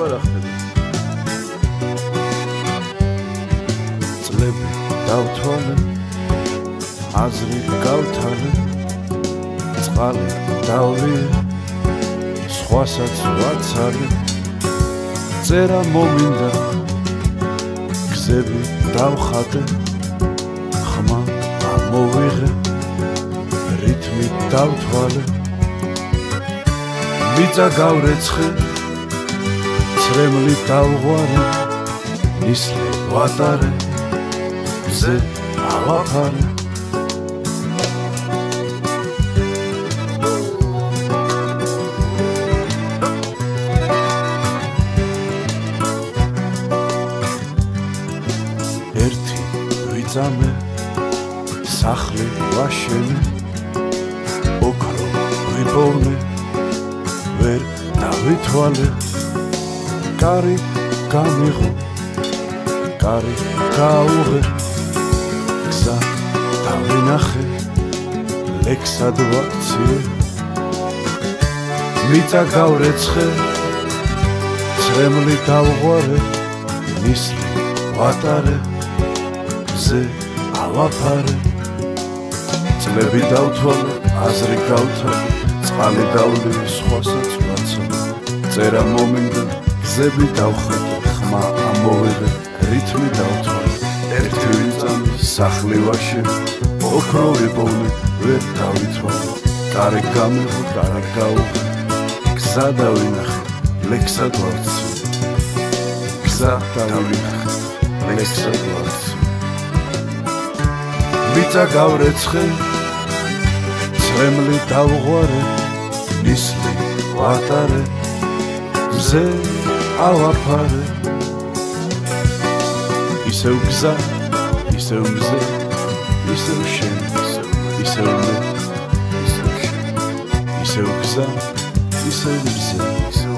ხდება რა ხდება? წლები დავთვალე აზრი გავთანე წყალი დავლიე სხვასაც ვაცალე. წერა მომინდა გზები დავხატე ხმა მოვიღე რითმით დავთვალე. მიწა გავრეცხე ცრემლი დავღვარე ისლი ვატარე ზე ავაფარე ერთი ვიწამე სახლი ვაშენე ოქრო ვიბოვნე ვერ დავითვალე კარი გამიღო კარი გაუღე. გზა დავინახე ლექსად ვაქციე მიწა გავრეცხე ცრემლი დავღვარე ნისლი ვატარე ზე ავაფარე. წლები დავთვალე აზრი გავთვალე წყალი დავლე სხვასაც ვაცო წერა მომინდა გზები დავხატე ხმა ამოვიღე რითმი დავთვალე ერთი ვიწამი სახლი ვაშე ოქროვი პოვნე ვერ დავითვალე კარი გამიღო კარი გაუღე გზა დავინახე ლექსად ვარცი გზა დავინახე ლექსად ვარცი მიწა გავრეცხე ცრემლი დავღვარე ნისლი ვატარე ზე ავაფარე ისევ გზა ისევ მზე ისევ შენ ისევ მე ისევ შენ ისევ გზა ისევ მზე ისევ